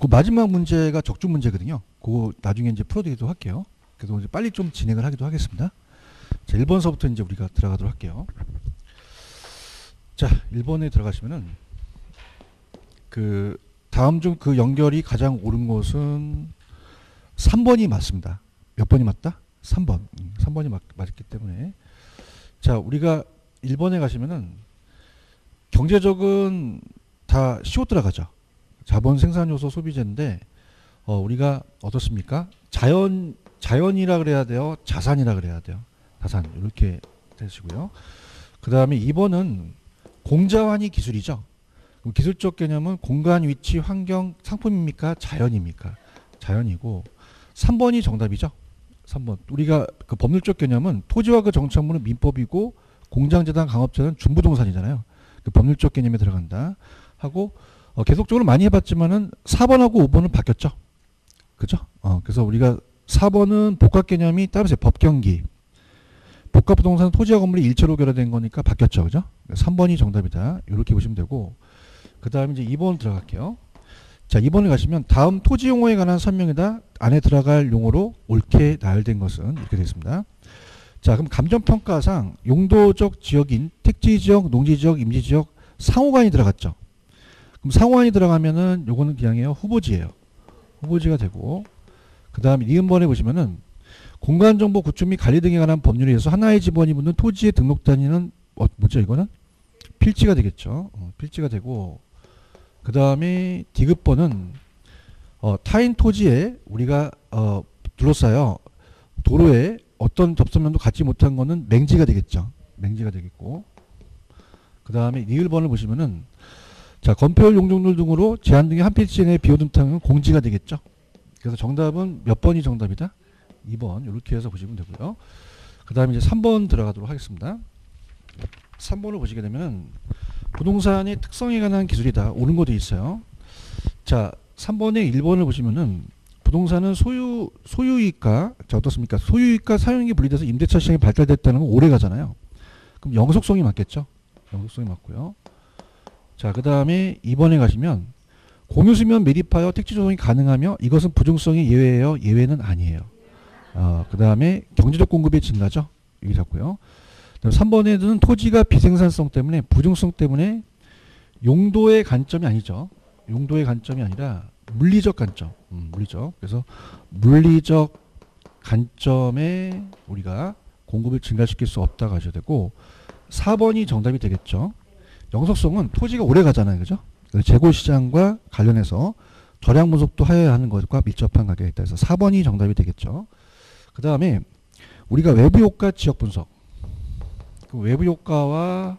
그 마지막 문제가 적중 문제거든요. 그거 나중에 이제 풀어드리도록 할게요. 그래서 이제 빨리 좀 진행을 하기도 하겠습니다. 자, 1번서부터 이제 우리가 들어가도록 할게요. 자, 1번에 들어가시면은 그 다음 중 그 연결이 가장 옳은 것은 3번이 맞습니다. 몇 번이 맞다? 3번. 음, 3번이 맞, 맞기 때문에 자, 우리가 1번에 가시면은 경제적은 다 CO 들어가죠. 자본 생산 요소 소비재인데 어, 우리가 어떻습니까? 자연 자연이라 그래야 돼요. 자산이라 그래야 돼요. 자산 이렇게 되시고요. 그 다음에 2번은 공자환이 기술이죠. 기술적 개념은 공간, 위치, 환경, 상품입니까? 자연입니까? 자연이고 3번이 정답이죠. 3번. 우리가 그 법률적 개념은 토지와 그 정착물은 민법이고 공장재단, 강업재단 준부동산이잖아요. 그 법률적 개념에 들어간다. 하고 어, 계속적으로 많이 해봤지만은 4번하고 5번은 바뀌었죠. 그죠? 어, 그래서 우리가 4번은 복합 개념이 따로서 법경기. 복합 부동산 토지와 건물이 일체로 결여된 거니까 바뀌었죠. 그죠? 3번이 정답이다. 이렇게 보시면 되고 그 다음에 이제 2번 들어갈게요. 자, 2번을 가시면 다음 토지 용어에 관한 설명이다. 안에 들어갈 용어로 옳게 나열된 것은 이렇게 되겠습니다. 자, 그럼 감정평가상 용도적 지역인 택지지역, 농지지역, 임지지역 상호간이 들어갔죠. 그럼 상호간이 들어가면은 요거는 그냥이에요. 후보지예요. 후보지가 되고 그 다음에 니은번에 보시면은 공간정보 구축 및 관리 등에 관한 법률에 의해서 하나의 집원이 묻는 토지의 등록 단위는 어, 뭐죠 이거는 필지가 되겠죠. 어, 필지가 되고 그 다음에 디귿번은 어, 타인 토지에 우리가 어, 둘러싸여 도로에 어떤 접선면도 갖지 못한 거는 맹지가 되겠죠. 맹지가 되겠고 그 다음에 니을번을 보시면은 자 건폐율 용적률 등으로 제한 등의 한 필지 내 비오든 땅은 공지가 되겠죠. 그래서 정답은 몇 번이 정답이다? 2번 이렇게 해서 보시면 되고요. 그 다음에 이제 3번 들어가도록 하겠습니다. 3번을 보시게 되면 부동산의 특성에 관한 기술이다. 옳은 것도 있어요. 자, 3번의 1번을 보시면은 부동산은 소유 소유이가 자 어떻습니까? 소유이가 사용이 분리돼서 임대차 시장이 발달됐다는 건 오래 가잖아요. 그럼 영속성이 맞겠죠? 영속성이 맞고요. 자, 그 다음에 2번에 가시면 공유수면 매립하여 택지 조성이 가능하며 이것은 부중성이 예외예요. 예외는 아니에요. 어, 그 다음에 경제적 공급의 증가죠. 여기 잡고요. 3번에는 토지가 비생산성 때문에 부중성 때문에 용도의 관점이 아니죠. 용도의 관점이 아니라 물리적 관점. 음, 물리적. 그래서 물리적 관점에 우리가 공급을 증가시킬 수 없다고 하셔야 되고 4번이 정답이 되겠죠. 영속성은 토지가 오래 가잖아요. 그죠? 재고 시장과 관련해서 절약 분석도 하여야 하는 것과 밀접한 관계가 있다. 그래서 4번이 정답이 되겠죠. 그 다음에 우리가 외부 효과 지역 분석. 그 외부 효과와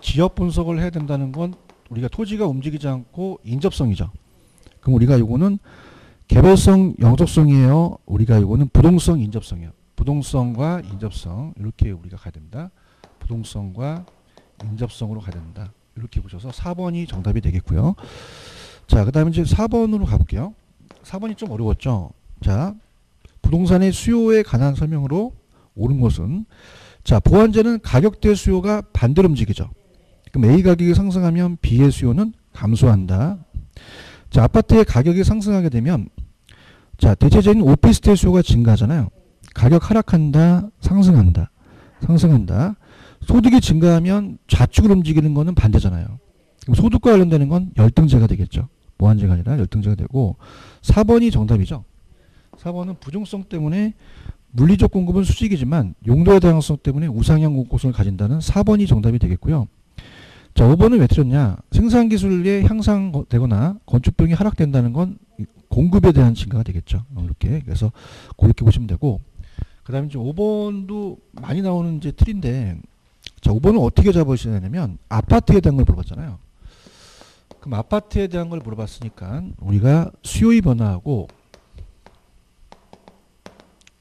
지역 분석을 해야 된다는 건 우리가 토지가 움직이지 않고 인접성이죠. 그럼 우리가 이거는 개별성 영속성이에요. 우리가 이거는 부동성 인접성이에요. 부동성과 인접성 이렇게 우리가 가야 됩니다. 부동성과 인접성으로 가야 된다. 이렇게 보셔서 4번이 정답이 되겠고요. 자, 그 다음에 이제 4번으로 가볼게요. 4번이 좀 어려웠죠. 자, 부동산의 수요에 관한 설명으로 옳은 것은 자, 보완제는 가격대 수요가 반대로 움직이죠. 그럼 A 가격이 상승하면 B의 수요는 감소한다. 자, 아파트의 가격이 상승하게 되면 자, 대체적인 오피스텔 수요가 증가하잖아요. 가격 하락한다, 상승한다. 상승한다. 소득이 증가하면 좌측으로 움직이는 거는 반대잖아요. 그럼 소득과 관련되는 건 열등제가 되겠죠. 보완제가 아니라 열등제가 되고 4번이 정답이죠. 4번은 부중성 때문에 물리적 공급은 수직이지만 용도의 다양성 때문에 우상향 공급성을 가진다는 4번이 정답이 되겠고요. 자, 5번은 왜 틀렸냐? 생산 기술이 향상되거나 건축 비용이 하락된다는 건 공급에 대한 증가가 되겠죠. 이렇게. 그래서 그렇게 보시면 되고 그다음에 이제 5번도 많이 나오는 이제 틀인데 자, 5번은 어떻게 잡으셔야 되냐면 아파트에 대한 걸 물어봤잖아요. 그럼 아파트에 대한 걸 물어봤으니까 우리가 수요의 변화하고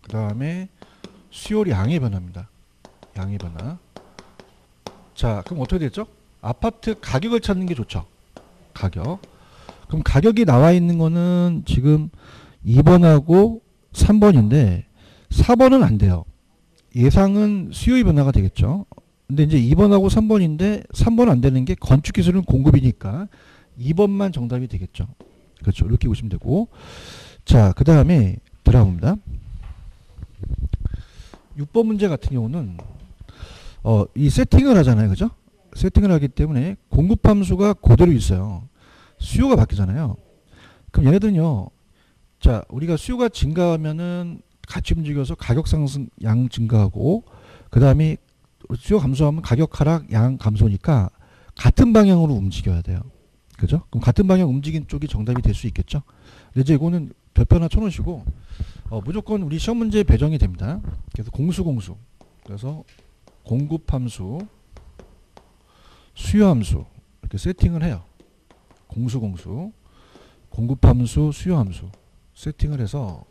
그 다음에 수요 양의 변화입니다. 양의 변화. 자, 그럼 어떻게 됐죠? 아파트 가격을 찾는 게 좋죠. 가격. 그럼 가격이 나와 있는 거는 지금 2번하고 3번인데 4번은 안 돼요. 예상은 수요의 변화가 되겠죠. 근데 이제 2번하고 3번인데 3번 안 되는 게 건축 기술은 공급이니까 2번만 정답이 되겠죠. 그렇죠. 이렇게 보시면 되고. 자, 그 다음에 들어갑니다. 6번 문제 같은 경우는 어, 이 세팅을 하잖아요. 그죠? 세팅을 하기 때문에 공급 함수가 그대로 있어요. 수요가 바뀌잖아요. 그럼 얘네들은요. 자, 우리가 수요가 증가하면은 같이 움직여서 가격 상승 양 증가하고 그 다음에 수요 감소하면 가격 하락 양 감소니까 같은 방향으로 움직여야 돼요. 그죠? 그럼 같은 방향 움직인 쪽이 정답이 될 수 있겠죠? 이제 이거는 별표 하나 쳐놓으시고 어, 무조건 우리 시험 문제 배정이 됩니다. 그래서 공수 공수. 그래서 공급 함수, 수요 함수 이렇게 세팅을 해요. 공수 공수, 공급 함수, 수요 함수 세팅을 해서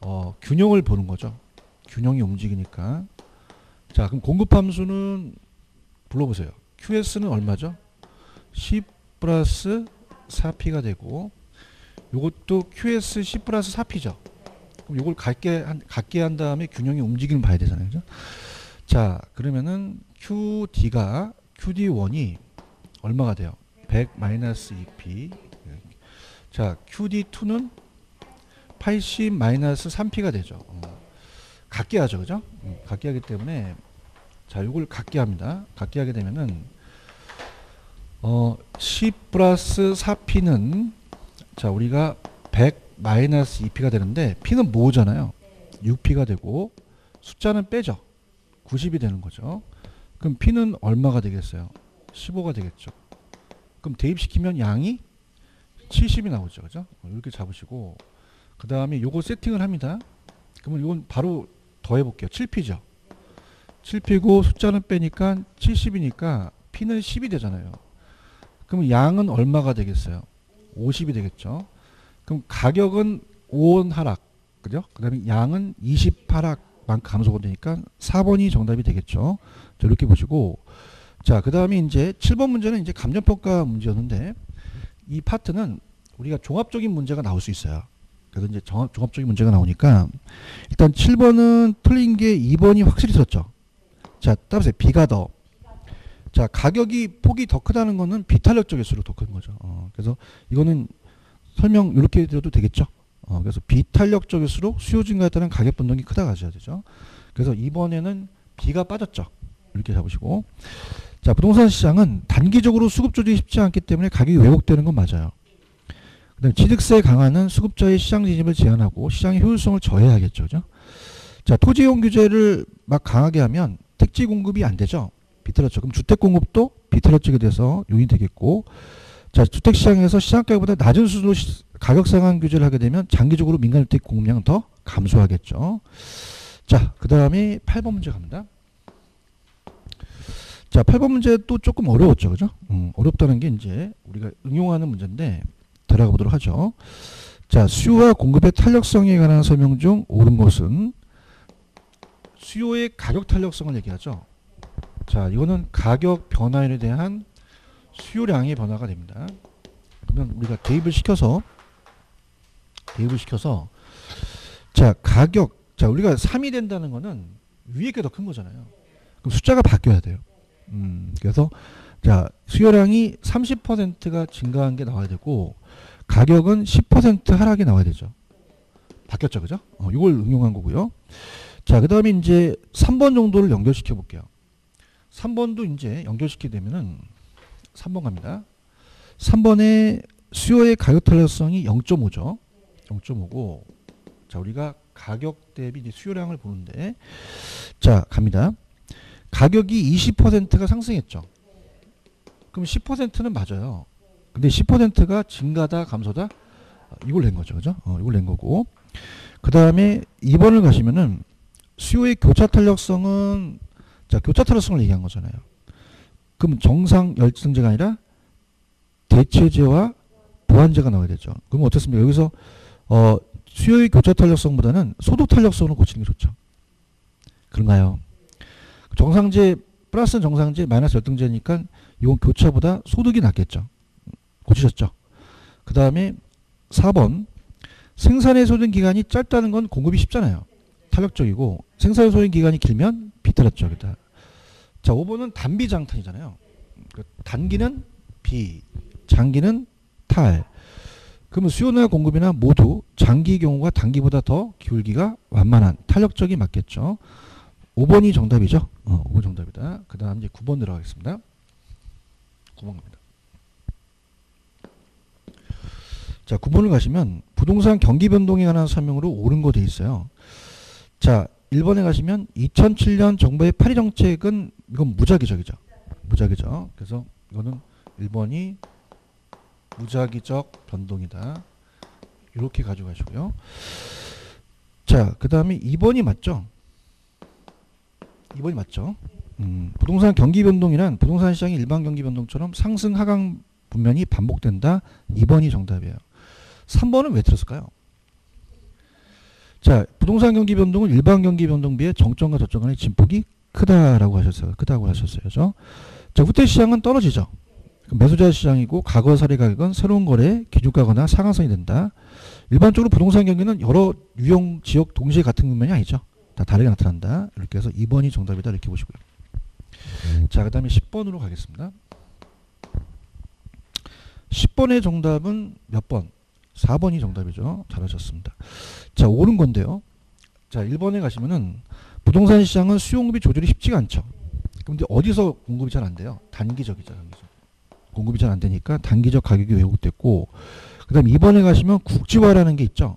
어, 균형을 보는 거죠. 균형이 움직이니까. 자, 그럼 공급 함수는 불러보세요. QS는 얼마죠? 10 플러스 4P가 되고 요것도 QS 10 플러스 4P죠. 그럼 요걸 갖게 한, 갖게 한 다음에 균형이 움직임을 봐야 되잖아요. 그죠? 자, 그러면은 QD가 QD1이 얼마가 돼요? 100 마이너스 2P. 자, QD2는 80 마이너스 3P가 되죠. 어. 갖게 하죠. 그죠? 음, 갖게 하기 때문에 자, 요걸 갖게 합니다. 갖게 하게 되면은 어, 10 플러스 4P는 자, 우리가 100 마이너스 2P가 되는데 P는 모으잖아요. 6P가 되고 숫자는 빼죠. 90이 되는 거죠. 그럼 P는 얼마가 되겠어요? 15가 되겠죠. 그럼 대입시키면 양이 70이 나오죠. 그죠? 이렇게 잡으시고 그 다음에 요거 세팅을 합니다. 그러면 이건 바로 더해 볼게요. 7P죠. 7P고 숫자는 빼니까 70이니까 P는 10이 되잖아요. 그럼 양은 얼마가 되겠어요? 50이 되겠죠. 그럼 가격은 5원 하락. 그죠? 그 다음에 양은 20 하락만큼 감소가 되니까 4번이 정답이 되겠죠. 자, 이렇게 보시고. 자, 그 다음에 이제 7번 문제는 이제 감정평가 문제였는데 이 파트는 우리가 종합적인 문제가 나올 수 있어요. 그래서 이제 종합, 종합적인 문제가 나오니까 일단 7번은 틀린 게 2번이 확실히 틀렸죠. 자, 따라서 B가 더. 자, 가격이 폭이 더 크다는 거는 비탄력 쪽일수록 더 큰 거죠. 어, 그래서 이거는 설명 이렇게 드려도 되겠죠. 어, 그래서 비탄력 쪽일수록 수요 증가에 따른 가격 변동이 크다 가셔야 되죠. 그래서 이번에는 B가 빠졌죠. 이렇게 잡으시고. 자, 부동산 시장은 단기적으로 수급 조정이 쉽지 않기 때문에 가격이 왜곡되는 건 맞아요. 그다음 취득세 강화는 수급자의 시장 진입을 제한하고 시장의 효율성을 저해하겠죠. 그죠? 자, 토지용 규제를 막 강하게 하면 택지 공급이 안 되죠. 비틀어져. 그럼 주택 공급도 비틀어지게 돼서 요인이 되겠고, 자 주택 시장에서 시장 가격보다 낮은 수준으로 시, 가격 상한 규제를 하게 되면 장기적으로 민간 주택 공급량은 더 감소하겠죠. 자, 그 다음에 8번 문제 갑니다. 자, 8번 문제 또 조금 어려웠죠, 그죠? 음, 어렵다는 게 이제 우리가 응용하는 문제인데 들어가 보도록 하죠. 자, 수요와 공급의 탄력성에 관한 설명 중 옳은 것은 수요의 가격 탄력성을 얘기하죠. 자, 이거는 가격 변화에 대한 수요량의 변화가 됩니다. 그러면 우리가 대입을 시켜서 대입을 시켜서 자, 가격 자, 우리가 3이 된다는 거는 위에 게 더 큰 거잖아요. 그럼 숫자가 바뀌어야 돼요. 음, 그래서 자, 수요량이 30%가 증가한 게 나와야 되고 가격은 10% 하락이 나와야 되죠. 바뀌었죠, 그죠? 어, 이걸 응용한 거고요. 자, 그 다음에 이제 3번 정도를 연결시켜 볼게요. 3번도 이제 연결시키게 되면은 3번 갑니다. 3번에 수요의 가격 탄력성이 0.5죠. 0.5고 자, 우리가 가격 대비 수요량을 보는데 자, 갑니다. 가격이 20%가 상승했죠. 그럼 10%는 맞아요. 근데 10%가 증가다 감소다 이걸 낸 거죠. 그죠? 어, 이걸 낸 거고. 그 다음에 2번을 가시면은 수요의 교차 탄력성은 자, 교차 탄력성을 얘기한 거잖아요. 그럼 정상 열성제가 아니라 대체제와 보완제가 나와야 되죠. 그럼 어떻습니까? 여기서 어, 수요의 교차 탄력성보다는 소득 탄력성으로 고치는 게 좋죠. 그런가요? 정상제 플러스 정상제 마이너스 열등제니까 이건 교차보다 소득이 낫겠죠. 고치셨죠. 그 다음에 4번 생산의 소진 기간이 짧다는 건 공급이 쉽잖아요. 탄력적이고 생산의 소진 기간이 길면 비탄력적이다. 자 5번은 단비 장탄이잖아요. 그 단기는 비, 장기는 탈. 그러면 수요나 공급이나 모두 장기 경우가 단기보다 더 기울기가 완만한 탄력적이 맞겠죠. 5번이 정답이죠. 어, 5번 정답이다. 그 다음 이제 9번 들어가겠습니다. 9번 갑니다. 자, 9번을 가시면 부동산 경기 변동에 관한 설명으로 옳은 거 돼 있어요. 자, 1번에 가시면 2007년 정부의 파리 정책은 이건 무작위적이죠. 무작위적. 그래서 이거는 1번이 무작위적 변동이다. 이렇게 가져가시고요. 자, 그 다음에 2번이 맞죠? 2번이 맞죠? 음, 부동산 경기 변동이란 부동산 시장의 일반 경기 변동처럼 상승 하강 분면이 반복된다. 2번이 정답이에요. 3번은 왜 들었을까요? 자, 부동산 경기 변동은 일반 경기 변동 비해 정점과 저점 간의 진폭이 크다라고 하셨어요. 크다고 하셨어요. 그죠? 자, 후퇴 시장은 떨어지죠. 매수자 시장이고 과거 사례 가격은 새로운 거래 기준가거나 상한선이 된다. 일반적으로 부동산 경기는 여러 유형 지역 동시에 같은 국면이 아니죠. 다 다르게 나타난다. 이렇게 해서 2번이 정답이다. 이렇게 보시고요. 자, 그 다음에 10번으로 가겠습니다. 10번의 정답은 몇 번? 4번이 정답이죠. 잘하셨습니다. 자, 옳은 건데요. 자, 1번에 가시면은 부동산 시장은 수요 공급이 조절이 쉽지가 않죠. 근데 어디서 공급이 잘 안 돼요? 단기적이죠. 단기적. 공급이 잘 안 되니까 단기적 가격이 왜곡됐고 그 다음 2번에 가시면 국지화라는 게 있죠.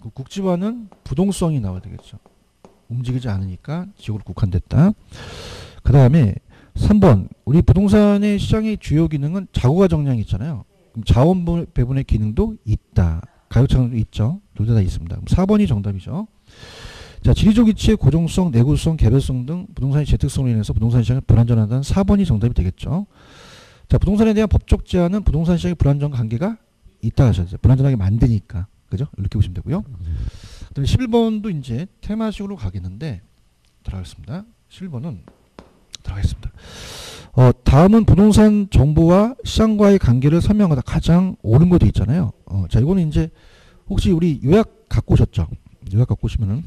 그 국지화는 부동성이 나와야 되겠죠. 움직이지 않으니까 지역으로 국한됐다. 그 다음에 3번 우리 부동산의 시장의 주요 기능은 자구가 정량이 있잖아요. 자원 배분의 기능도 있다. 가격차도 있죠. 둘 다 있습니다. 그럼 4번이 정답이죠. 자, 지리적 위치의 고정성, 내구성, 개별성 등 부동산의 재특성으로 인해서 부동산 시장이 불안전하다는 4번이 정답이 되겠죠. 자, 부동산에 대한 법적 제한은 부동산 시장의 불안정과 관계가 있다 하셨죠. 불안전하게 만드니까. 그죠? 이렇게 보시면 되고요. 그다음에 11번도 이제 테마식으로 가겠는데 들어가겠습니다. 11번은 들어가겠습니다. 어, 다음은 부동산 정보와 시장과의 관계를 설명하다 가장 옳은 것도 있잖아요. 어, 자, 이거는 이제 혹시 우리 요약 갖고 오셨죠? 요약 갖고 오시면은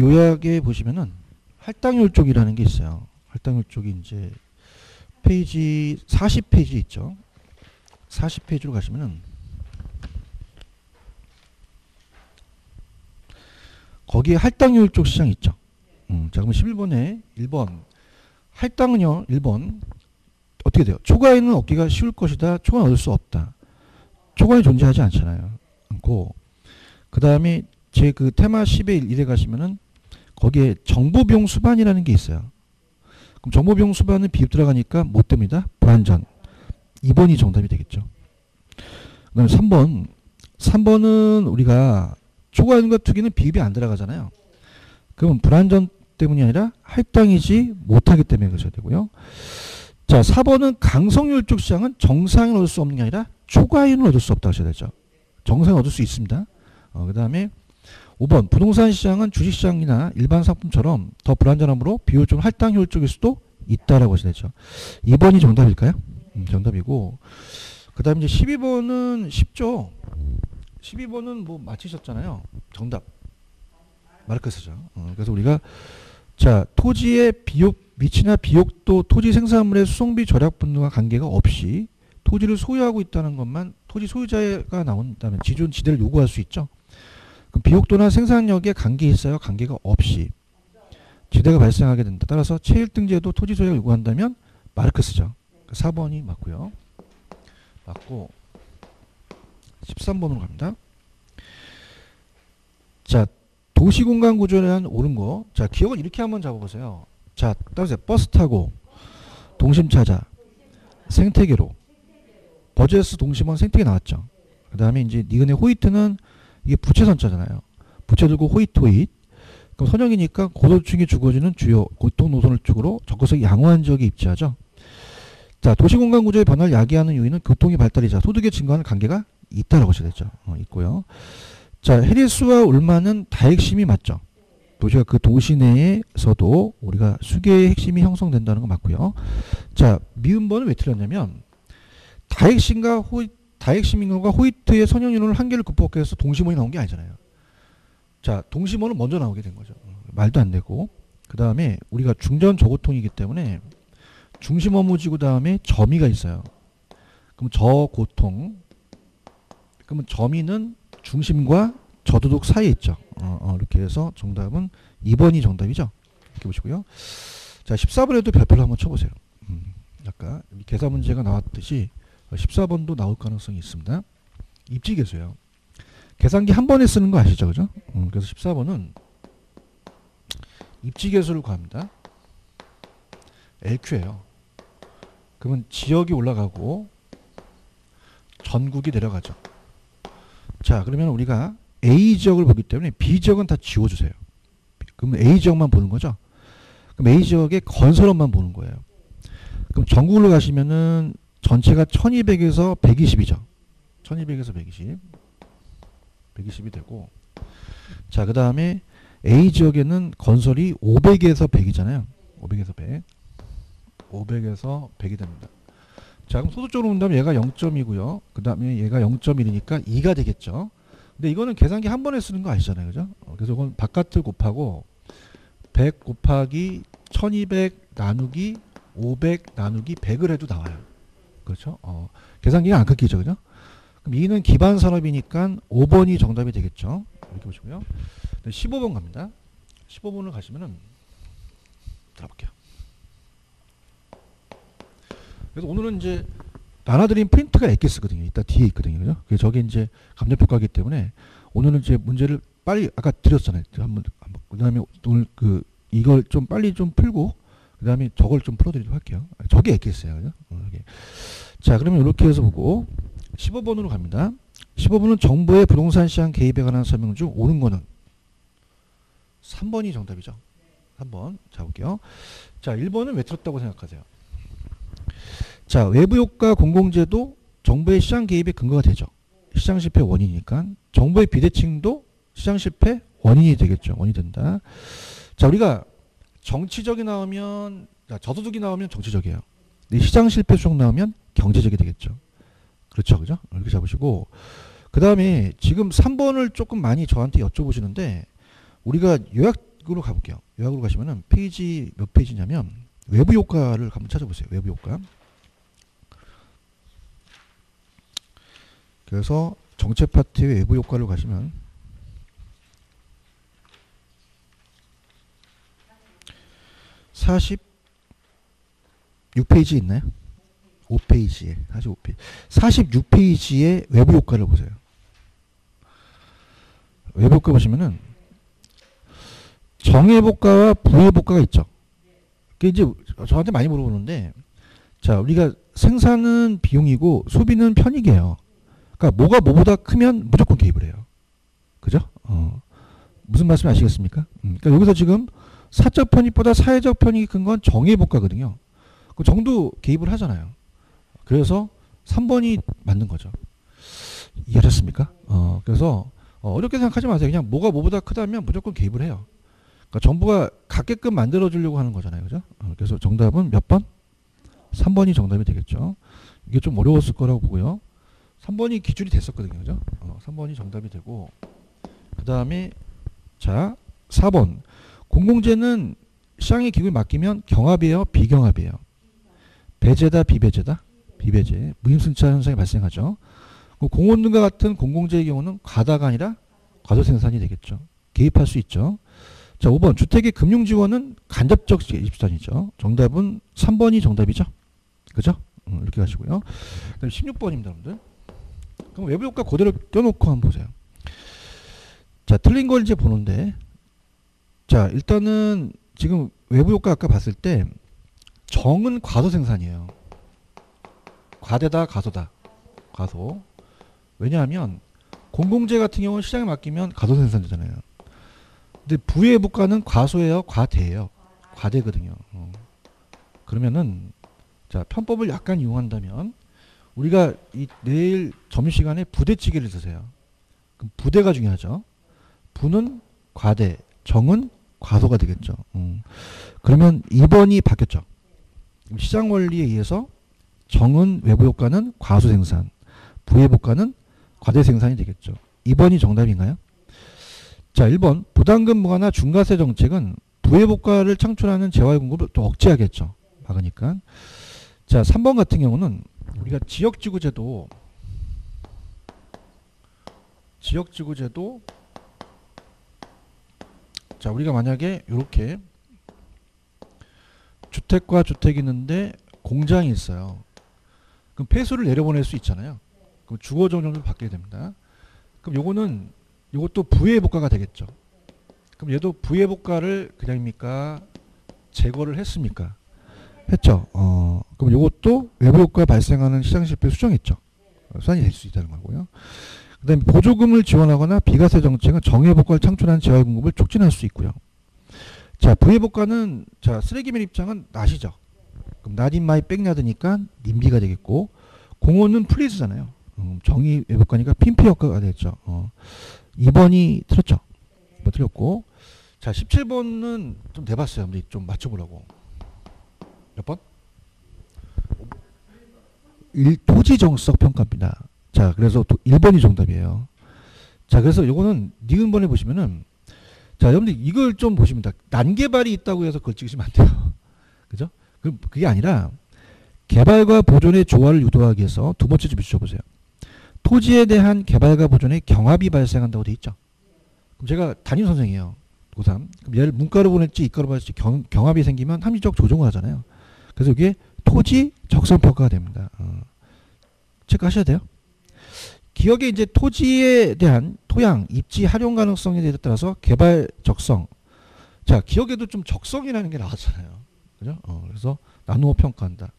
요약에 보시면은 할당률 쪽이라는 게 있어요. 할당률 쪽이 이제 페이지 40페이지 있죠. 40페이지로 가시면은 거기에 할당률 쪽 시장 있죠. 음, 자, 그러면 11번에 1번 할당은요. 1번 어떻게 돼요? 초과에는 얻기가 쉬울 것이다. 초과는 얻을 수 없다. 초과에 존재하지 않잖아요. 않고 그 다음에 제 그 테마 10에 1에 가시면은 거기에 정보 비용 수반이라는 게 있어요. 그럼 정보 비용 수반은 비입 들어가니까 못 됩니다. 불안전. 2번이 정답이 되겠죠. 그 다음에 3번. 3번은 우리가 초과연과 투기는 비입이 안 들어가잖아요. 그러면 불안전 때문이 아니라 할당이지 못하기 때문에 그러셔야 되고요. 자, 4번은 강성률 쪽 시장은 정상을 얻을 수 없는 게 아니라 초과인을 얻을 수 없다고 하셔야 되죠. 정상을 얻을 수 있습니다. 어, 그 다음에 5번 부동산 시장은 주식시장이나 일반 상품처럼 더 불안전함으로 비효율적 할당 효율적일 수도 있다라고 되죠. 2번이 정답일까요? 음, 정답이고 그 다음에 이제 12번은 쉽죠. 12번은 뭐 맞히셨잖아요. 정답. 마르크스죠. 어, 그래서 우리가 자 토지의 비옥 위치나 비옥도 토지 생산물의 수송비 절약 분과 관계가 없이 토지를 소유하고 있다는 것만 토지 소유자가 나온다면 지존 지대를 요구할 수 있죠. 그럼 비옥도나 생산력에 관계 있어요? 관계가 없이 지대가 발생하게 된다. 따라서 최일등제도 토지 소유를 요구한다면 마르크스죠. 4번이 그 맞고요. 맞고 13번으로 갑니다. 자, 도시공간 구조에 대한 옳은 거. 자, 기억을 이렇게 한번 잡아보세요. 자, 따라서 버스 타고 동심 찾아 생태계로 버제스 동심원 생태계 나왔죠. 그 다음에 이제 니은의 호이트는 이게 부채 선자잖아요. 부채 들고 호이트. 그럼 선형이니까 고소득층의 주거지는 주요 교통 노선을 쪽으로 접근성 양호한 지역에 입지하죠. 자, 도시공간 구조의 변화를 야기하는 요인은 교통의 발달이자 소득의 증가하는 관계가 있다라고 하셔야 되죠. 어, 있고요. 자, 해리스와 울만은 다핵심이 맞죠. 도시가 그 도시 내에서도 우리가 수계의 핵심이 형성된다는 거 맞고요. 자, 미음번은 왜 틀렸냐면 다핵심과 호이 다액시민과 호이트의 선형인원을 한 개를 극복해서 동심원이 나온 게 아니잖아요. 자, 동심원은 먼저 나오게 된 거죠. 말도 안 되고. 그 다음에 우리가 중전 저고통이기 때문에 중심 어무지구 다음에 점이가 있어요. 그럼 저고통. 그러면 점이는 중심과 저도독 사이에 있죠. 어, 어, 이렇게 해서 정답은 2번이 정답이죠. 이렇게 보시고요. 자, 14번에도 별표를 한번 쳐보세요. 음, 아까 계산 문제가 나왔듯이 14번도 나올 가능성이 있습니다. 입지계수예요. 계산기 한 번에 쓰는 거 아시죠? 그죠? 음, 그래서 14번은 입지계수를 구합니다. LQ예요. 그러면 지역이 올라가고 전국이 내려가죠. 자, 그러면 우리가 A 지역을 보기 때문에 B 지역은 다 지워주세요. 그러면 A 지역만 보는 거죠. 그럼 A 지역의 건설업만 보는 거예요. 그럼 전국으로 가시면은 전체가 1200에서 120이죠. 1200에서 120. 120이 되고 자, 그 다음에 A 지역에는 건설이 500에서 100이잖아요. 500에서 100. 500에서 100이 됩니다. 자, 그럼 소수적으로 본다면 얘가 0점이고요. 그 다음에 얘가 0.1이니까 2가 되겠죠. 근데 이거는 계산기 한 번에 쓰는 거 아시잖아요. 그죠? 어, 그래서 이건 바깥을 곱하고 100 곱하기 1200 나누기 500 나누기 100을 해도 나와요. 그렇죠? 어, 계산기가 안 끊기죠. 그죠? 그럼 2는 기반 산업이니까 5번이 정답이 되겠죠. 이렇게 보시고요. 15번 갑니다. 15번을 가시면은 들어볼게요. 그래서 오늘은 이제 나눠드린 프린트가 엑기스거든요. 이따 뒤에 있거든요. 그죠? 그래서 저게 이제 감정평가기 때문에 오늘은 이제 문제를 빨리 아까 드렸잖아요. 한번 한번 그다음에 오늘 그 이걸 좀 빨리 좀 풀고 그 다음에 저걸 좀 풀어드리도록 할게요. 저게 엑기스예요. 그죠? 어. 자, 그러면 이렇게 해서 보고 15번으로 갑니다. 15번은 정부의 부동산 시장 개입에 관한 설명 중 옳은 거는 3번이 정답이죠. 3번. 자, 볼게요. 자, 1번은 왜 틀었다고 생각하세요? 자, 외부 효과 공공재도 정부의 시장 개입의 근거가 되죠. 시장 실패 원인이니까 정부의 비대칭도 시장 실패 원인이 되겠죠. 원인이 된다. 자, 우리가 정치적이 나오면 자, 저소득이 나오면 정치적이에요. 시장 실패 속 나오면 경제적이 되겠죠. 그렇죠. 그죠? 이렇게 잡으시고 그 다음에 지금 3번을 조금 많이 저한테 여쭤보시는데 우리가 요약으로 가볼게요. 요약으로 가시면은 페이지 몇 페이지냐면 외부 효과를 한번 찾아보세요. 외부 효과. 그래서 정책 파트의 외부 효과를 가시면 사십 6페이지 있나요? 5페이지에 45페이지 46페이지의 외부 효과를 보세요. 외부 효과 보시면은 정해복과와 부해복과가 있죠. 그게 이제 저한테 많이 물어보는데 자 우리가 생산은 비용이고 소비는 편익이에요. 그러니까 뭐가 뭐보다 크면 무조건 개입을 해요. 그죠? 어. 무슨 말씀 아시겠습니까? 음, 그러니까 여기서 지금 사적 편익보다 사회적 편익이 큰 건 정해복과거든요. 그 정도 개입을 하잖아요. 그래서 3번이 맞는 거죠. 이해하셨습니까? 어, 그래서 어, 렵게 생각하지 마세요. 그냥 뭐가 뭐보다 크다면 무조건 개입을 해요. 그러니까 정부가 갖게끔 만들어 주려고 하는 거잖아요. 그죠? 어, 그래서 정답은 몇 번? 3번이 정답이 되겠죠. 이게 좀 어려웠을 거라고 보고요. 3번이 기준이 됐었거든요. 그죠? 어, 3번이 정답이 되고 그 다음에 자 4번 공공재는 시장의 기구에 맡기면 경합이에요? 비경합이에요? 배제다 비배제다? 비배제 무임승차 현상이 발생하죠. 그 공원 등과 같은 공공재의 경우는 과다가 아니라 과도 생산이 되겠죠. 개입할 수 있죠. 자 5번 주택의 금융 지원은 간접적 입수단이죠. 정답은 3번이 정답이죠. 그죠? 음, 이렇게 가시고요. 그다음 16번입니다. 여러분들. 그럼 외부 효과 그대로 껴놓고 한번 보세요. 자, 틀린 걸 이제 보는데, 자, 일단은 지금 외부 효과 아까 봤을 때 정은 과소 생산이에요. 과대다, 가소다. 과소. 왜냐하면 공공재 같은 경우는 시장에 맡기면 과소 생산되잖아요. 근데 부의 부가는 과소예요, 과대예요. 과대거든요. 어. 그러면은 자 편법을 약간 이용한다면 우리가 이 내일 점심시간에 부대찌개를 드세요. 그럼 부대가 중요하죠. 부는 과대, 정은 과소가 되겠죠. 음. 그러면 2번이 바뀌었죠. 시장 원리에 의해서 정은 외부 효과는 과소 생산, 부회복가는 과대 생산이 되겠죠. 2번이 정답인가요? 자, 1번 부담금 무관화 중과세 정책은 부회복가를 창출하는 재화의 공급을 또 억제하겠죠. 막으니까. 자, 3번 같은 경우는 우리가 지역 지구제도 지역 지구제도 자, 우리가 만약에 이렇게 주택과 주택이 있는데 공장이 있어요. 그럼 폐수를 내려보낼 수 있잖아요. 그럼 주거 정령을 받게 됩니다. 그럼 요거는 요것도 부의복가가 되겠죠. 그럼 얘도 부의복가를 그냥입니까? 제거를 했습니까? 했죠. 어, 그럼 요것도 외부 효과 발생하는 시장 실패 수정했죠. 수단이 될 수 있다는 거고요. 그다음에 보조금을 지원하거나 비과세 정책은 정의복과를 창출한 재활 공급을 촉진할 수 있고요. 자, 부의 복과는 자 쓰레기맨 입장은 낫이죠. 그럼 나딘마이 백야드니까 님비가 되겠고 공원은 플리즈잖아요. 음, 정의 외복과니까 핀피 효과가 되겠죠. 어. 2번이 틀렸죠. 2번 틀렸고 자 17번은 좀 내봤어요. 우리 좀 맞춰보라고. 몇 번? 일, 토지 정석 평가입니다. 자, 그래서 또 1번이 정답이에요. 자, 그래서 요거는 니은 번에 보시면은 자, 여러분들 이걸 좀 보시면 다 난개발이 있다고 해서 그걸 찍으시면 안 돼요. 그죠? 그, 그게 아니라 개발과 보존의 조화를 유도하기 위해서 두 번째 좀 비춰보세요. 토지에 대한 개발과 보존의 경합이 발생한다고 돼 있죠. 그럼 제가 담임 선생이에요. 고3. 그럼 얘를 문과로 보낼지 이과로 보낼지 경, 경합이 생기면 합리적 조정을 하잖아요. 그래서 이게 토지 적성 평가가 됩니다. 어. 체크하셔야 돼요. 기억에 이제 토지에 대한 토양, 입지 활용 가능성에 따라서 개발 적성. 자, 기억에도 좀 적성이라는 게 나왔잖아요. 그죠? 어, 그래서 나누어 평가한다.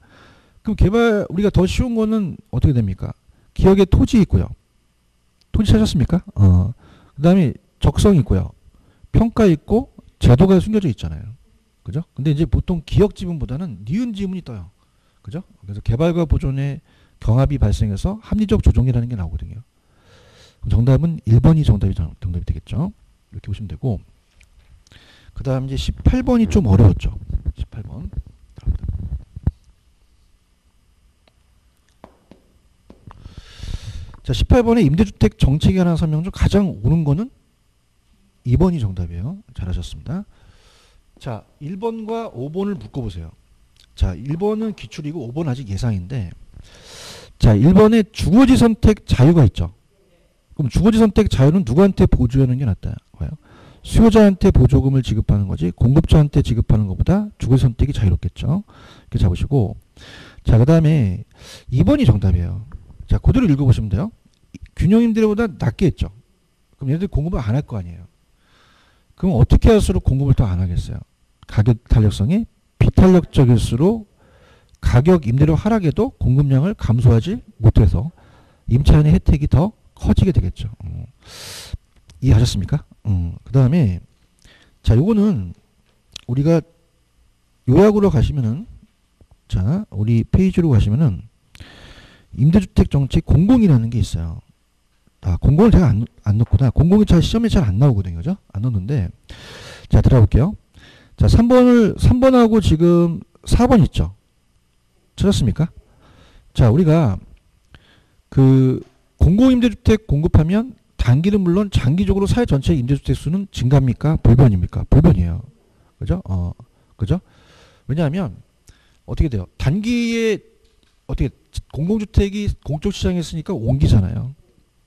그럼 개발 우리가 더 쉬운 거는 어떻게 됩니까? 기억에 토지 있고요. 토지 찾았습니까? 어. 그다음에 적성 있고요. 평가 있고 제도가 숨겨져 있잖아요. 그죠? 근데 이제 보통 기억 지문보다는 니은 지문이 떠요. 그죠? 그래서 개발과 보존의 경합이 발생해서 합리적 조정이라는 게 나오거든요. 정답은 1번이 정답이 정답이 되겠죠. 이렇게 보시면 되고 그 다음 이제 18번이 좀 어려웠죠. 18번. 자, 18번에 임대주택 정책에 관한 설명 중 가장 옳은 거는 2번이 정답이에요. 잘하셨습니다. 자, 1번과 5번을 묶어보세요. 자, 1번은 기출이고 5번 아직 예상인데 자, 1번에 주거지 선택 자유가 있죠. 그럼 주거지 선택 자유는 누구한테 보조하는 게 낫다요? 수요자한테 보조금을 지급하는 거지 공급자한테 지급하는 것보다 주거지 선택이 자유롭겠죠. 이렇게 잡으시고 자, 그 다음에 2번이 정답이에요. 자, 그대로 읽어보시면 돼요. 균형임대보다 낮게 했죠. 그럼 얘들 공급을 안 할 거 아니에요. 그럼 어떻게 할수록 공급을 더 안 하겠어요? 가격 탄력성이 비탄력적일수록 가격 임대료 하락에도 공급량을 감소하지 못해서 임차인의 혜택이 더 커지게 되겠죠. 음. 이해하셨습니까? 음. 그 다음에 자 요거는 우리가 요약으로 가시면은 자 우리 페이지로 가시면은 임대주택 정책 공공이라는 게 있어요. 아 공공을 제가 안, 안 넣구나. 공공이 잘 시험에 잘 안 나오거든요. 그죠? 안 넣는데 자 들어볼게요. 자 3번을 3번하고 지금 4번 있죠. 찾았습니까? 자, 우리가 그 공공임대주택 공급하면 단기는 물론 장기적으로 사회 전체 임대주택 수는 증가합니까? 불변입니까? 불변이에요. 그죠? 어, 그죠? 왜냐하면 어떻게 돼요? 단기에 어떻게 공공주택이 공적 시장에 있으니까 옮기잖아요.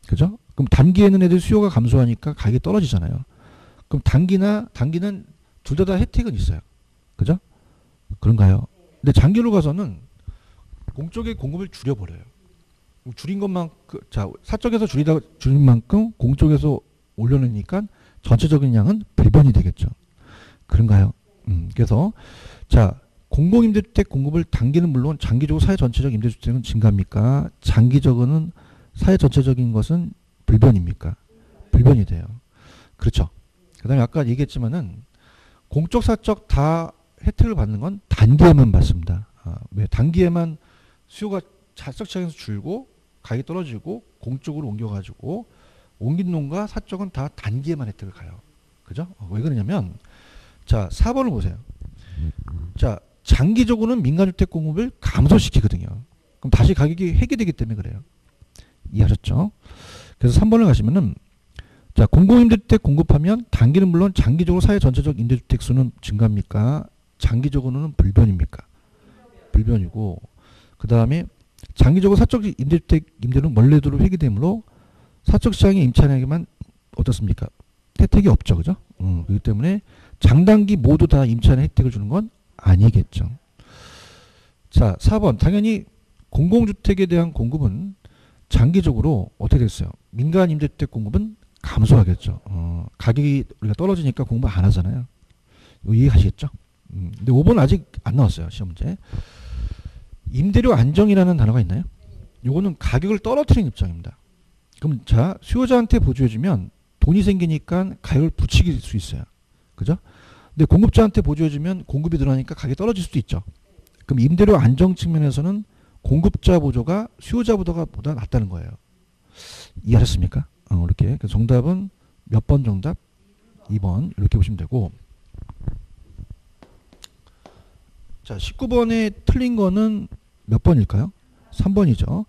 그죠? 그럼 단기에는 애들 수요가 감소하니까 가격이 떨어지잖아요. 그럼 단기나 단기는 둘 다 다 혜택은 있어요. 그죠? 그런가요? 근데 장기로 가서는 공적의 공급을 줄여버려요. 줄인 것만큼 그, 자 사적에서 줄이다 줄인 만큼 공적에서 올려놓으니까 전체적인 양은 배변이 되겠죠. 그런가요? 음, 그래서 자 공공임대주택 공급을 당기는 물론 장기적으로 사회 전체적 임대주택은 증가합니까? 장기적으로는 사회 전체적인 것은 불변입니까? 불변이 돼요. 그렇죠. 그다음에 아까 얘기했지만은 공적 사적 다 혜택을 받는 건 단기에만 받습니다. 아, 왜 단기에만 수요가 자석시장에서 줄고 가격이 떨어지고 공적으로 옮겨가지고 옮긴 놈과 사적은 다 단기에만 혜택을 가요. 그죠? 어, 왜 그러냐면 자 4번을 보세요. 자 장기적으로는 민간주택 공급을 감소시키거든요. 그럼 다시 가격이 회귀되기 때문에 그래요. 이해하셨죠? 그래서 3번을 가시면은 자 공공임대주택 공급하면 단기는 물론 장기적으로 사회 전체적 임대주택 수는 증가합니까? 장기적으로는 불변입니까? 불변이고 그 다음에 장기적으로 사적 임대주택 임대는 원래대로 회귀되므로 사적 시장의 임차인에게만 어떻습니까? 혜택이 없죠, 그죠? 음, 그렇기 때문에 장단기 모두 다 임차인의 혜택을 주는 건 아니겠죠. 자, 4번 당연히 공공주택에 대한 공급은 장기적으로 어떻게 됐어요? 민간 임대주택 공급은 감소하겠죠. 어, 가격이 우리가 떨어지니까 공부 안 하잖아요. 이해하시겠죠? 음, 근데 5번 아직 안 나왔어요. 시험 문제. 임대료 안정이라는 단어가 있나요? 요거는 가격을 떨어뜨리는 입장입니다. 그럼 자, 수요자한테 보조해주면 돈이 생기니까 가격을 붙이길 수 있어요. 그죠? 근데 공급자한테 보조해주면 공급이 늘어나니까 가격이 떨어질 수도 있죠. 그럼 임대료 안정 측면에서는 공급자 보조가 수요자 보조가 낫다는 거예요. 이해하셨습니까? 어, 이렇게. 정답은 몇 번 정답? 2번. 이렇게 보시면 되고. 자, 19번에 틀린 거는 몇 번일까요? 3번이죠.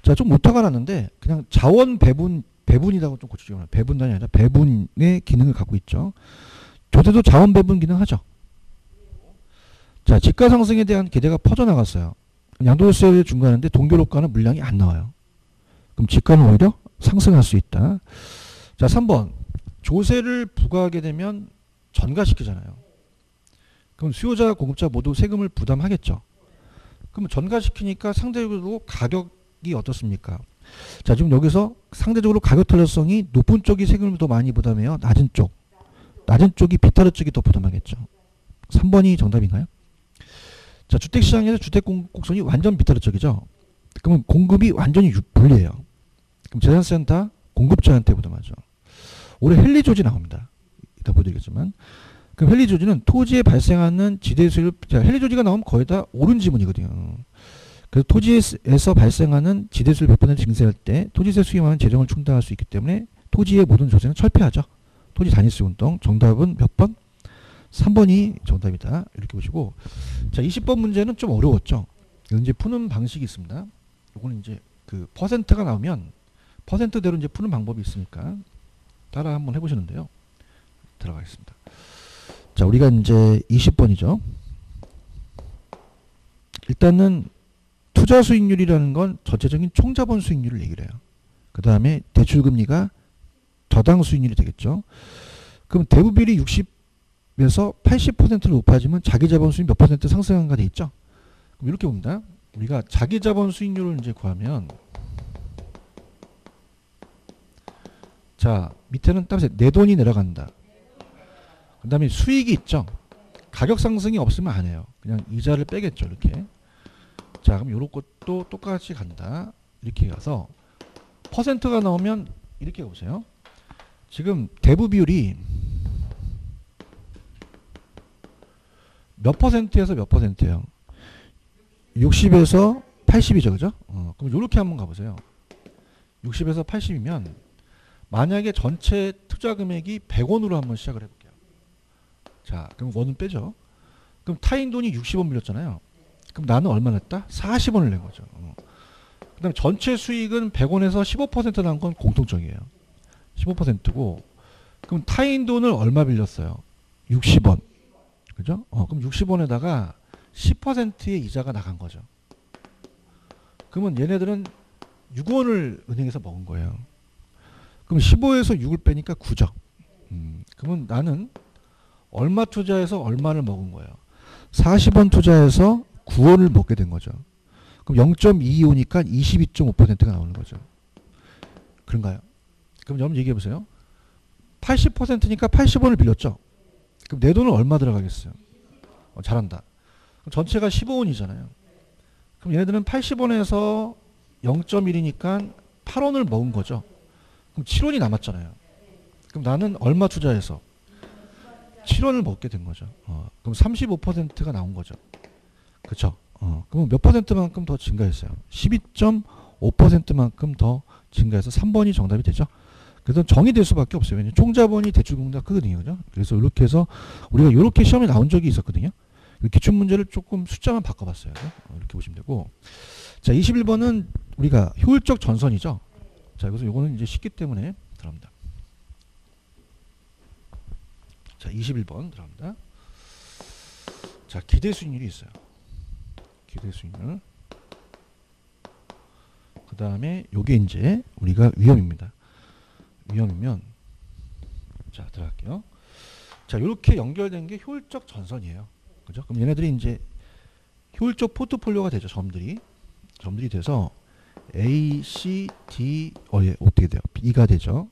자, 좀 오타가 났는데 그냥 자원 배분 배분이라고 좀 고쳐주면 배분단이 아니라 배분의 기능을 갖고 있죠. 조세도 자원 배분 기능 하죠. 자, 집가 상승에 대한 기대가 퍼져나갔어요. 양도세를 중과하는데 동결효과는 물량이 안 나와요. 그럼 집가는 오히려 상승할 수 있다. 자, 3번. 조세를 부과하게 되면 전가시키잖아요. 그럼 수요자, 공급자 모두 세금을 부담하겠죠. 그럼 전가시키니까 상대적으로 가격이 어떻습니까? 자, 지금 여기서 상대적으로 가격 탄력성이 높은 쪽이 세금을 더 많이 부담해요. 낮은 쪽. 낮은 쪽이 비타르 쪽이 더 부담하겠죠. 3번이 정답인가요? 자, 주택시장에서 주택공급선이 완전 비타르 쪽이죠. 그러면 공급이 완전히 불리해요. 그럼 재산센터 공급자한테 부담하죠. 올해 헨리 조지 나옵니다. 이따 보여드리겠지만. 그럼 헨리조지는 토지에 발생하는 지대 수를, 헨리조지가 나오면 거의 다 옳은 지문이거든요. 그래서 토지에서 발생하는 지대수를 100% 증세할 때 토지세 수임하는 재정을 충당할 수 있기 때문에 토지의 모든 조세는 철폐하죠. 토지 단위수 운동 정답은 몇 번? 3번이 정답이다. 이렇게 보시고 자 20번 문제는 좀 어려웠죠. 이제 푸는 방식이 있습니다. 이거는 이제 그 퍼센트가 나오면 퍼센트대로 이제 푸는 방법이 있으니까 따라 한번 해보시는데요. 들어가겠습니다. 자 우리가 이제 20번이죠. 일단은 투자 수익률이라는 건 전체적인 총자본 수익률을 얘기를 해요. 그 다음에 대출금리가 저당 수익률이 되겠죠. 그럼 대부비율이 60에서 80%로 높아지면 자기자본 수익 몇 퍼센트 상승한가 돼 있죠. 그럼 이렇게 봅니다. 우리가 자기자본 수익률을 이제 구하면 자 밑에는 따라서 내 돈이 내려간다. 그 다음에 수익이 있죠. 가격 상승이 없으면 안 해요. 그냥 이자를 빼겠죠. 이렇게. 자 그럼 요런 것도 똑같이 간다. 이렇게 가서 퍼센트가 나오면 이렇게 보세요. 지금 대부 비율이 몇 퍼센트에서 몇 퍼센트예요? 60에서 80이죠. 그죠? 어, 그럼 이렇게 한번 가보세요. 60에서 80이면 만약에 전체 투자 금액이 100원으로 한번 시작을 해볼게요. 자, 그럼 원은 빼죠. 그럼 타인 돈이 60원 빌렸잖아요. 그럼 나는 얼마 냈다? 40원을 낸 거죠. 어. 그 다음에 전체 수익은 100원에서 15%난 건 공통적이에요. 15%고 그럼 타인 돈을 얼마 빌렸어요? 60원. 그죠? 어, 그럼 60원에다가 10%의 이자가 나간 거죠. 그러면 얘네들은 6원을 은행에서 먹은 거예요. 그럼 15에서 6을 빼니까 9죠. 음, 그러면 나는 얼마 투자해서 얼마를 먹은 거예요. 40원 투자해서 9원을 먹게 된 거죠. 그럼 0.22오니까 22.5%가 나오는 거죠. 그런가요? 그럼 여러분 얘기해 보세요. 80%니까 80원을 빌렸죠. 그럼 내 돈은 얼마 들어가겠어요? 어, 잘한다. 전체가 15원이잖아요. 그럼 얘네들은 80원에서 0.1이니까 8원을 먹은 거죠. 그럼 7원이 남았잖아요. 그럼 나는 얼마 투자해서 7원을 먹게 된 거죠. 어, 그럼 35%가 나온 거죠. 그렇죠? 어, 그럼 몇 퍼센트만큼 더 증가했어요? 12.5%만큼 더 증가해서 3번이 정답이 되죠. 그래서 정의될 수밖에 없어요. 왜냐면 총자본이 대출금리가 크거든요. 그래서 이렇게 해서 우리가 이렇게 시험에 나온 적이 있었거든요. 기출 문제를 조금 숫자만 바꿔봤어요. 어, 이렇게 보시면 되고. 자, 21번은 우리가 효율적 전선이죠. 자, 그래서 요거는 이제 쉽기 때문에 들어갑니다. 자, 21번 들어갑니다. 자, 기대 수익률이 있어요. 기대 수익률. 그 다음에 요게 이제 우리가 위험입니다. 위험이면 자 들어갈게요. 자 이렇게 연결된 게 효율적 전선이에요. 그죠? 그럼 얘네들이 이제 효율적 포트폴리오가 되죠. 점들이 점들이 돼서 A, C, D 어, 예, 어떻게 돼요? B가 되죠.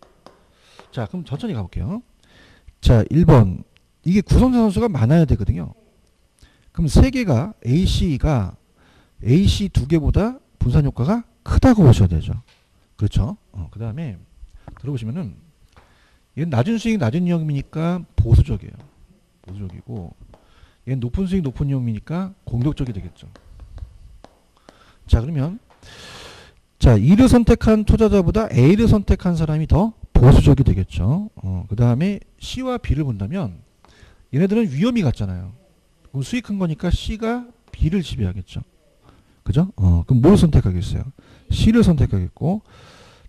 자 그럼 천천히 가볼게요. 자 1번 이게 구성자 선수가 많아야 되거든요. 그럼 세 개가 A, C가 A, C 두 개보다 분산 효과가 크다고 보셔야 되죠. 그렇죠. 어, 그 다음에 들어보시면은 얘는 낮은 수익 낮은 위험이니까 보수적이에요. 보수적이고 얘는 높은 수익 높은 위험이니까 공격적이 되겠죠. 자 그러면 자 E를 선택한 투자자보다 A를 선택한 사람이 더 보수적이 되겠죠. 어, 그 다음에 C와 B를 본다면 얘네들은 위험이 같잖아요. 그럼 수익 큰 거니까 C가 B를 지배하겠죠. 그죠? 어, 그럼 뭘 선택하겠어요? C를 선택하겠고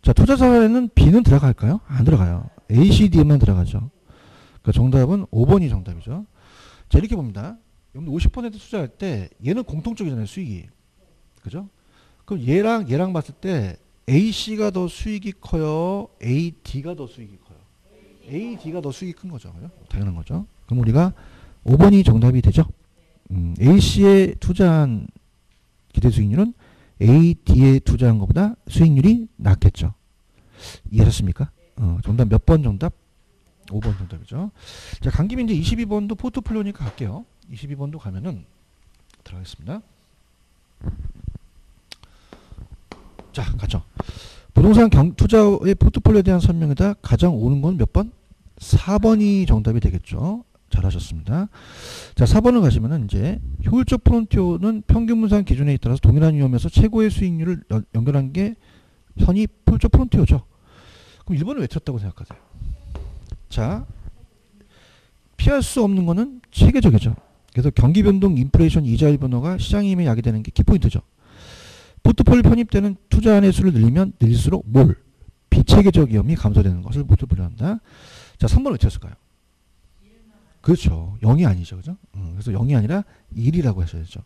자 투자자에는 B는 들어갈까요? 안 들어가요. A, C, D만 들어가죠. 그러니까 정답은 5번이 정답이죠. 자 이렇게 봅니다. 여러분 50% 투자할 때 얘는 공통적이잖아요 수익이. 그죠? 그럼 얘랑 얘랑 봤을 때 A, C가 더 수익이 커요? A, D가 더 수익이 커요? A, D가 더 수익이 큰 거죠. 그죠? 당연한 거죠. 그럼 우리가 5번이 정답이 되죠. 음, A, C에 투자한 기대 수익률은 A, D에 투자한 것보다 수익률이 낮겠죠. 이해하셨습니까? 어, 정답 몇 번 정답? 5번 정답이죠. 자, 간 김에 이제 22번도 포트폴리오니까 갈게요. 22번도 가면은 들어가겠습니다. 자, 가죠. 부동산 경, 투자의 포트폴리오에 대한 설명에다 가장 오는 건 몇 번? 4번이 정답이 되겠죠. 잘하셨습니다. 자, 4번을 가시면은 이제 효율적 프론티오는 평균 분산 기준에 따라서 동일한 위험에서 최고의 수익률을 연, 연결한 게 현이 효율적 프론티오죠. 그럼 1번을 왜 틀었다고 생각하세요? 자, 피할 수 없는 거는 체계적이죠. 그래서 경기 변동, 인플레이션, 이자율 변화가 시장 힘에 야기되는 게 키포인트죠. 포트폴리오 편입되는 투자안의 수를 늘리면 늘릴수록 뭘? 비체계적 위험이 감소되는 것을 포트폴리오 한다. 자, 3번을 왜 틀렸을까요? 그렇죠. 0이 아니죠. 그죠? 음, 그래서 0이 아니라 1이라고 하셔야죠.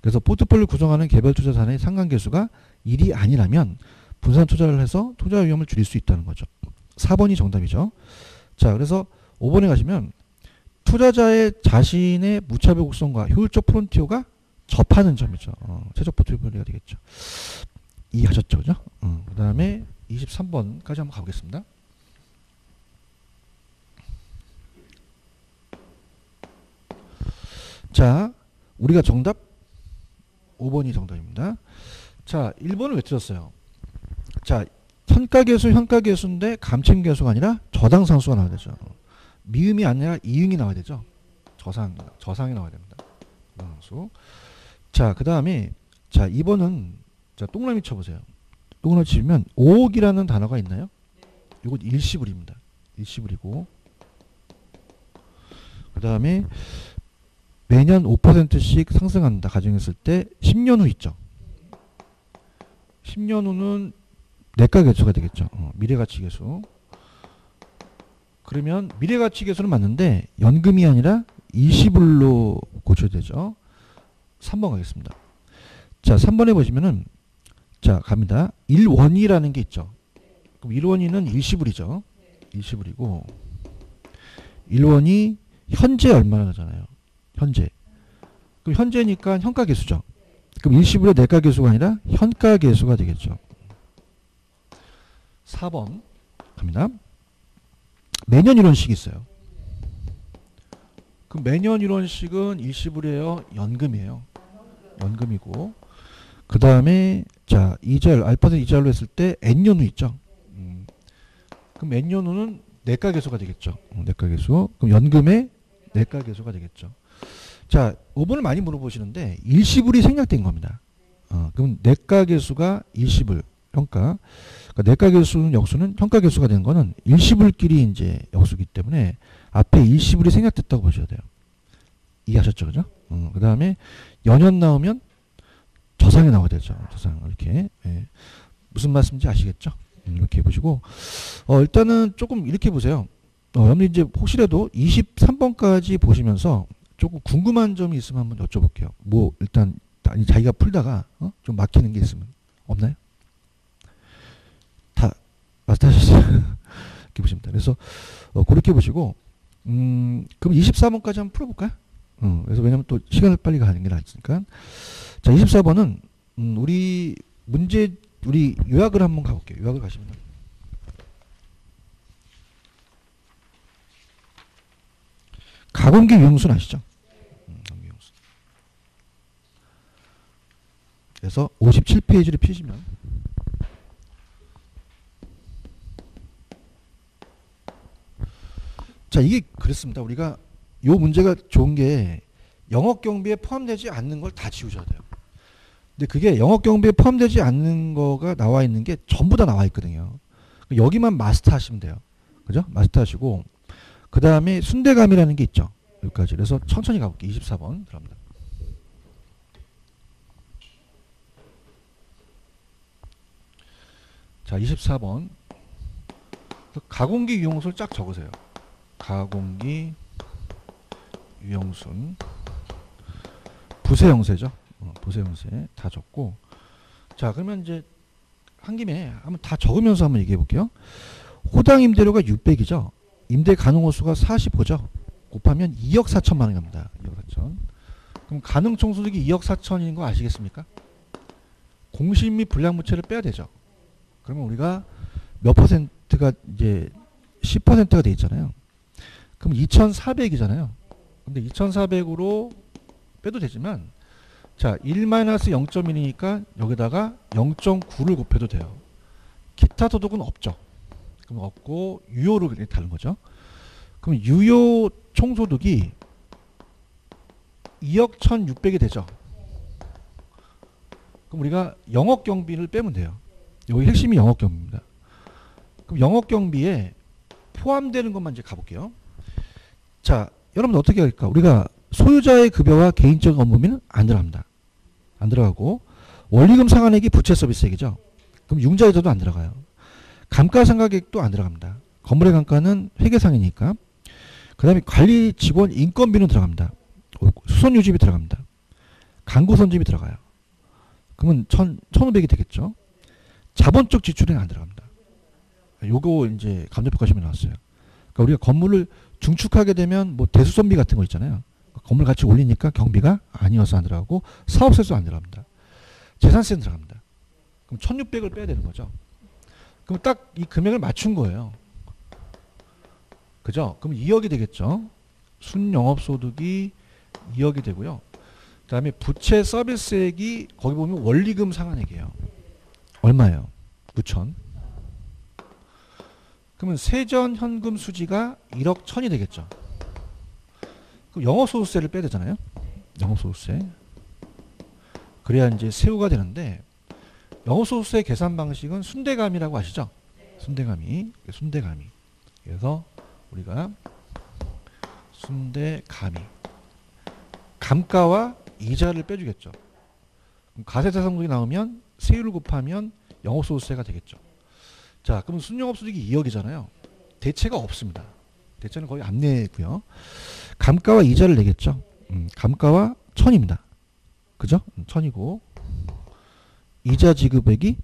그래서 포트폴리오 구성하는 개별 투자산의 상관계수가 1이 아니라면 분산 투자를 해서 투자 위험을 줄일 수 있다는 거죠. 4번이 정답이죠. 자, 그래서 5번에 가시면 투자자의 자신의 무차별 곡선과 효율적 frontier가 접하는 점이죠. 어, 최적 포트폴리오가 되겠죠. 이해하셨죠? 그죠? 어, 그 다음에 23번까지 한번 가보겠습니다. 자, 우리가 정답 5번이 정답입니다. 자, 1번을 왜 틀었어요? 자, 현가계수 현가계수인데 감침계수가 아니라 저당상수가 나와야 되죠. 미음이 아니라 이응이 나와야 되죠. 저상, 저상이 나와야 됩니다. 저당상수. 자, 그 다음에 자, 2번은 자, 동그라미 쳐보세요. 동그라미 치면 5억이라는 단어가 있나요? 이거 일시불입니다. 일시불이고 그 다음에 매년 5%씩 상승한다 가정했을 때 10년 후 있죠. 10년 후는 내가 계수가 되겠죠. 어, 미래가치 계수. 그러면 미래가치 계수는 맞는데 연금이 아니라 일시불로 고쳐야 되죠. 3번 가겠습니다. 자, 3번에 보시면은 자, 갑니다. 1원이라는 게 있죠. 그럼 1원이는 일시불이죠. 일시불이고 1원이 현재 얼마나 잖아요 현재. 그럼 현재니까 현가계수죠. 그럼 일시불의 내가계수가 아니라 현가계수가 되겠죠. 4번 갑니다. 매년 이런 식이 있어요. 그럼 매년 이런 식은 일시불이에요? 연금이에요. 연금이고 그 다음에 자 이자율 알파는 이자율로 했을 때 n년 후 있죠. 음. 그럼 n년 후는 내가계수가 되겠죠. 어, 내가계수. 그럼 연금의 내가계수가 되겠죠. 자 5번을 많이 물어보시는데 일시불이 생략된 겁니다. 어, 그럼 내가계수가 일시불 평가 그러니까 내가계수는 역수는 평가계수가 되는 거는 일시불끼리 이제 역수기 때문에 앞에 일시불이 생략됐다고 보셔야 돼요. 이해하셨죠, 그죠? 어, 그 다음에 연연 나오면 저상에 나와야 되죠. 저상 이렇게 예. 무슨 말씀인지 아시겠죠? 음, 이렇게 보시고 어, 일단은 조금 이렇게 보세요. 어, 여러분들 이제 혹시라도 23번까지 보시면서 조금 궁금한 점이 있으면 한번 여쭤볼게요. 뭐 일단 자기가 풀다가 어? 좀 막히는 게 있으면 없나요? 다 마스터하셨어요. 이렇게 보시면 됩니다. 그래서 어, 그렇게 보시고 음, 그럼 24번까지 한번 풀어볼까요? 어, 그래서 왜냐면 또 시간을 빨리 가는 게 낫으니까. 자, 24번은 음, 우리 문제 우리 요약을 한번 가볼게요. 요약을 가시면 가공기 유형순 아시죠? 음. 그래서 57페이지를 피시면 자 이게 그렇습니다. 우리가 요 문제가 좋은 게 영업 경비에 포함되지 않는 걸 다 지우셔야 돼요. 근데 그게 영업 경비에 포함되지 않는 거가 나와 있는 게 전부 다 나와 있거든요. 여기만 마스터 하시면 돼요. 그죠? 마스터 하시고 그 다음에 순대감이라는 게 있죠. 여기까지. 그래서 천천히 가볼게요. 24번 들어갑니다. 자, 24번. 가공기 유형수를 쫙 적으세요. 가공기 유형순 부세 형세죠. 어, 부세 형세 다 적고 자 그러면 이제 한 김에 한번 다 적으면서 한번 얘기해 볼게요. 호당 임대료가 600이죠. 임대 가능 호수가 45죠. 곱하면 2억 4천만 원이 납니다. 2억 4천. 그럼 가능 총소득이 2억 4천인 거 아시겠습니까? 공실 및 불량부채를 빼야 되죠. 그러면 우리가 몇 퍼센트가 이제 10%가 돼 있잖아요. 그럼 2,400이잖아요. 근데 2,400으로 빼도 되지만 자, 1-0.1이니까 여기다가 0.9를 곱해도 돼요. 기타 소득은 없죠. 그럼 없고 유효를 다른 거죠. 그럼 유효 총소득이 2억 1,600이 되죠. 그럼 우리가 영업 경비를 빼면 돼요. 여기 핵심이 영업 경비입니다. 그럼 영업 경비에 포함되는 것만 이제 가볼게요. 자, 여러분 어떻게 할까? 우리가 소유자의 급여와 개인적 업무비는 안 들어갑니다. 안 들어가고 원리금 상환액이 부채 서비스액이죠. 그럼 융자이자도 안 들어가요. 감가상각액도 안 들어갑니다. 건물의 감가는 회계상이니까. 그 다음에 관리 직원 인건비는 들어갑니다. 수선 유지비 들어갑니다. 강구 선집이 들어가요. 그러면 천, 천오백이 되겠죠. 자본적 지출은 안 들어갑니다. 요거 이제 감정평가 시험에 나왔어요. 그러니까 우리가 건물을 중축하게 되면 뭐 대수선비 같은 거 있잖아요. 건물 가치 올리니까 경비가 아니어서 안 들어가고 사업세도 안 들어갑니다. 재산세는 들어갑니다. 그럼 1600을 빼야 되는 거죠. 그럼 딱 이 금액을 맞춘 거예요. 그죠? 그럼 2억이 되겠죠. 순영업소득이 2억이 되고요. 그 다음에 부채 서비스액이 거기 보면 원리금 상환액이에요. 얼마예요? 9천. 그러면 세전 현금 수지가 1억 1천이 되겠죠. 그럼 영업소득세를 빼야 되잖아요. 영업소득세. 그래야 이제 세후가 되는데 영업소득세 계산 방식은 순대감이라고 아시죠? 순대감이. 순대감이. 그래서 우리가 순대감이. 감가와 이자를 빼주겠죠. 그럼 가세자산금이 나오면 세율을 곱하면 영업소득세가 되겠죠. 자, 그럼 순영업소득이 2억이잖아요. 대체가 없습니다. 대체는 거의 안 내고요. 감가와 이자를 내겠죠. 음, 감가와 천입니다. 그죠? 음, 천이고 이자 지급액이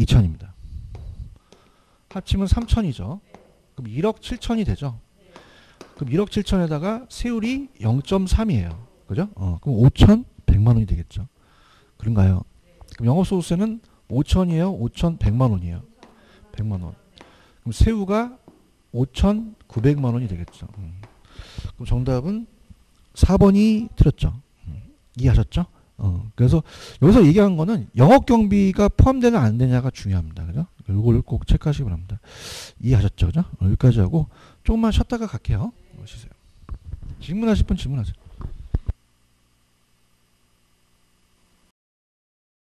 2천입니다. 합치면 3천이죠. 그럼 1억 7천이 되죠. 그럼 1억 7천에다가 세율이 0.3이에요. 그죠? 어, 그럼 5천 100만 원이 되겠죠. 그런가요? 그럼 영업소득세는 5천이에요? 5천 100만 원이에요? 100만 원. 그럼 세후가 5,900만 원이 되겠죠. 음. 그럼 정답은 4번이 틀렸죠. 음. 이해하셨죠? 어, 그래서 여기서 얘기한 거는 영업 경비가 포함되냐 안 되냐가 중요합니다. 그죠? 이걸 꼭 체크하시기 바랍니다. 이해하셨죠? 그죠? 어, 여기까지 하고 조금만 쉬었다가 갈게요. 쉬세요. 질문하실 분 질문하세요.